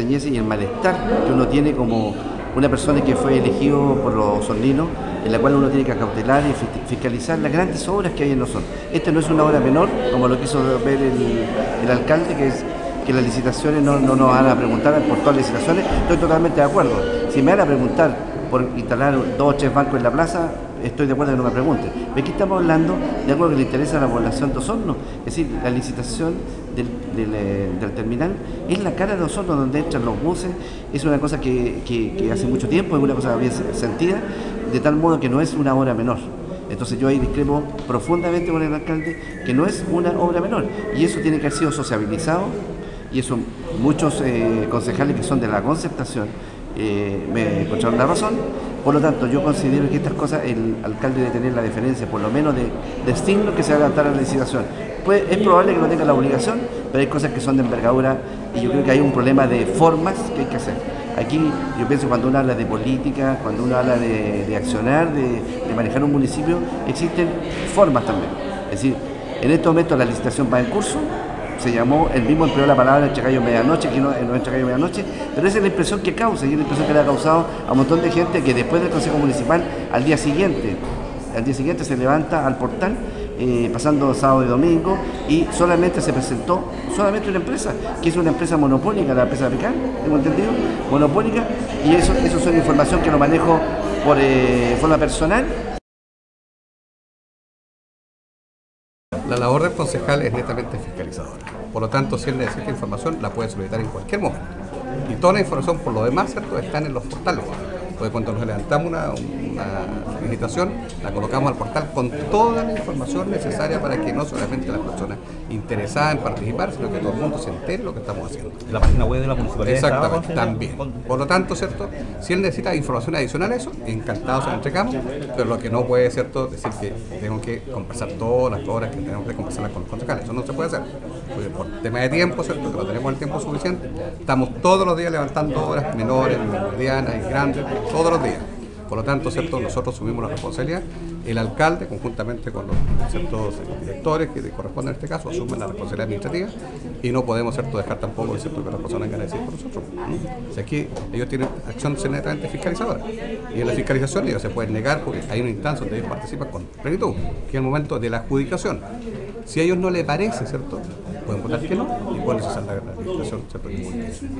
y el malestar que uno tiene como una persona que fue elegido por los sorninos, en la cual uno tiene que acautelar y fiscalizar las grandes obras que hay en los son. Esta no es una obra menor, como lo quiso ver el, alcalde, que es que las licitaciones no, no, nos van a preguntar por todas las licitaciones, estoy totalmente de acuerdo. Si me van a preguntar por instalar dos o tres bancos en la plaza, estoy de acuerdo que no me pregunten. Aquí estamos hablando de algo que le interesa a la población de Osorno, es decir, la licitación eh, del, terminal es la cara de Osorno donde entran los buses, es una cosa que, hace mucho tiempo, es una cosa bien sentida, de tal modo que no es una obra menor. Entonces yo ahí discrepo profundamente con el alcalde que no es una obra menor. Y eso tiene que haber sido sociabilizado. Y eso muchos eh, concejales que son de la concertación eh, me encontraron la razón. Por lo tanto, yo considero que estas cosas el alcalde debe tener la diferencia, por lo menos de destino que se va a la licitación. Pues es probable que no tenga la obligación, pero hay cosas que son de envergadura y yo creo que hay un problema de formas que hay que hacer. Aquí yo pienso cuando uno habla de política, cuando uno habla de, accionar, de, de, manejar un municipio, existen formas también. Es decir, en este momento la licitación va en curso, se llamó, el mismo empleó la palabra entre gallo medianoche, que no, no entre gallo medianoche, pero esa es la impresión que causa, y es la impresión que le ha causado a un montón de gente que después del Consejo Municipal, al día siguiente, al día siguiente se levanta al portal, eh, pasando sábado y domingo, y solamente se presentó solamente una empresa, que es una empresa monopólica, la empresa Rical, tengo entendido, monopólica, y eso, eso es una información que lo manejo por eh, forma personal labor del concejal es netamente fiscalizadora. Por lo tanto, si él necesita información, la puede solicitar en cualquier momento. Y toda la información, por lo demás, ¿cierto? están en los portales. Porque cuando nos levantamos una, una licitación, la colocamos al portal con toda la información necesaria para que no solamente las personas interesadas en participar, sino que todo el mundo se entere lo que estamos haciendo. La página web de la municipalidad. Exactamente, también. Por lo tanto, ¿cierto? Si él necesita información adicional a eso, encantados se lo entregamos, pero lo que no puede, ¿cierto? Decir que tengo que conversar todas las horas que tenemos que conversar con los concejales. Eso no se puede hacer. Porque por tema de tiempo, ¿cierto? Que no tenemos el tiempo suficiente, estamos todos los días levantando horas menores, medianas y grandes, todos los días. Por lo tanto, ¿cierto? nosotros asumimos la responsabilidad. El alcalde, conjuntamente con los ciertos directores que corresponden en este caso, asumen la responsabilidad administrativa y no podemos ¿cierto? dejar tampoco ¿cierto? que las personas a decir por nosotros. Si aquí ellos tienen acción netamente fiscalizadora y en la fiscalización ellos se pueden negar porque hay una instancia donde ellos participan con plenitud, que es el momento de la adjudicación. Si a ellos no les parece, ¿cierto? Pueden votar que no y pueden rechazar la, administración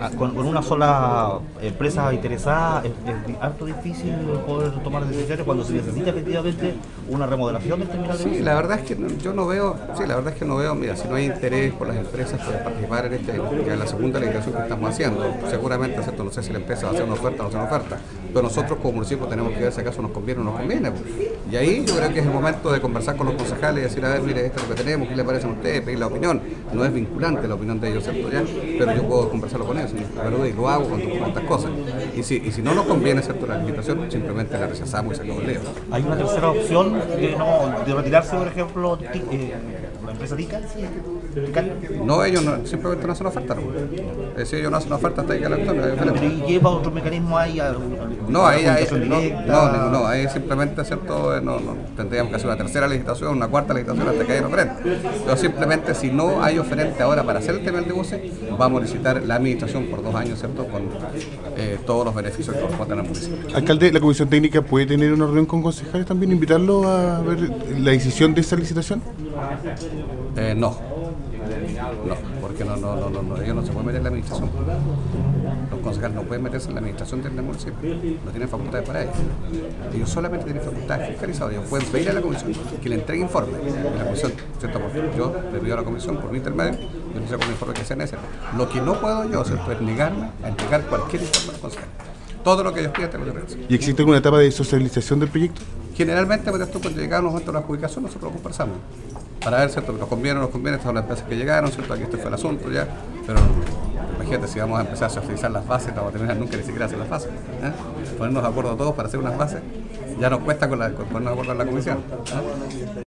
ah, con, con, una sola empresa interesada es, harto difícil poder tomar decisiones cuando se necesita efectivamente una remodelación del terminal Sí, la verdad es que yo no veo, sí, la verdad es que no veo, mira, si no hay interés por las empresas para participar en este, en la segunda legislación que estamos haciendo, seguramente, ¿cierto? no sé si la empresa va a hacer una oferta o no hacer una oferta, pero nosotros como municipio tenemos que ver si acaso nos conviene o no nos conviene. Pues. Y ahí yo creo que es el momento de conversar con los concejales y decir, a ver, mire, esto es lo que tenemos, ¿qué le parece a ustedes? Pedir la opinión no es vinculante la opinión de ellos. Ya, pero yo puedo conversarlo con ellos, y lo hago con estas cosas. Y si, y si no nos conviene, ¿cierto? La invitación, simplemente la rechazamos y se el lío. ¿Hay una tercera opción de retirarse, por ejemplo, eh, la empresa TICA? No, ellos no, simplemente no hacen oferta. ¿no? Es decir, ellos no hacen oferta hasta que la ¿Y qué otro mecanismo hay? No, ahí, ahí no, no, no, ahí simplemente, ¿cierto? Eh, no, no, tendríamos que hacer una tercera legislación, una cuarta legislación hasta que haya oferente. Pero simplemente, si no hay oferente ahora para hacer el tema de buses, vamos a licitar la administración por dos años, ¿cierto? Con eh, todos los beneficios que corresponden al municipio. Alcalde, ¿la Comisión Técnica puede tener una reunión con concejales también, invitarlo a ver la decisión de esta licitación? Eh, no. No, porque no, no, no, no, ellos no se pueden meter en la administración. Los concejales no pueden meterse en la administración del municipio. No tienen facultades para ello. Ellos solamente tienen facultades fiscalizadas. Ellos pueden pedir a la comisión que le entregue informe. la comisión, ¿cierto? yo le pido a la comisión por mi intermedio, yo le saco un informe que sea necesario. Lo que no puedo yo, ¿cierto? es negarme a entregar cualquier informe a los concejales. Todo lo que ellos que hacer. ¿Y existe alguna etapa de socialización del proyecto? Generalmente, pues, cuando llegamos a la adjudicación, nosotros lo conversamos para ver, ¿cierto? Nos conviene o no nos conviene, estas son las empresas que llegaron, ¿cierto? Aquí este fue el asunto ya, pero imagínate si vamos a empezar a socializar las bases, no vamos a terminar nunca ni siquiera hacer las bases. ¿eh? Ponernos de acuerdo todos para hacer unas bases, ya nos cuesta con, la, ponernos de acuerdo en la comisión. ¿eh?